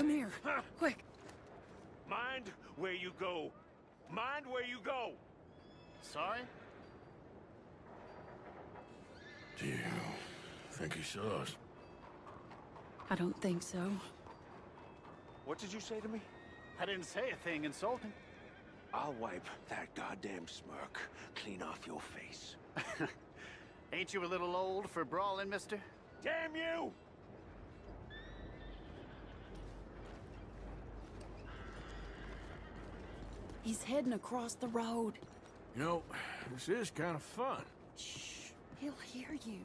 Come here. Quick. Mind where you go. Mind where you go. Sorry? Do you think he saw us? I don't think so. What did you say to me? I didn't say a thing insulting. I'll wipe that goddamn smirk clean off your face. Ain't you a little old for brawling, mister? Damn you! He's heading across the road. You know, this is kind of fun. Shh. He'll hear you.